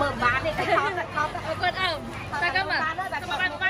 អ្នកលក់មើលបានទេខោខោអើគាត់អើតែក៏មកតែបាន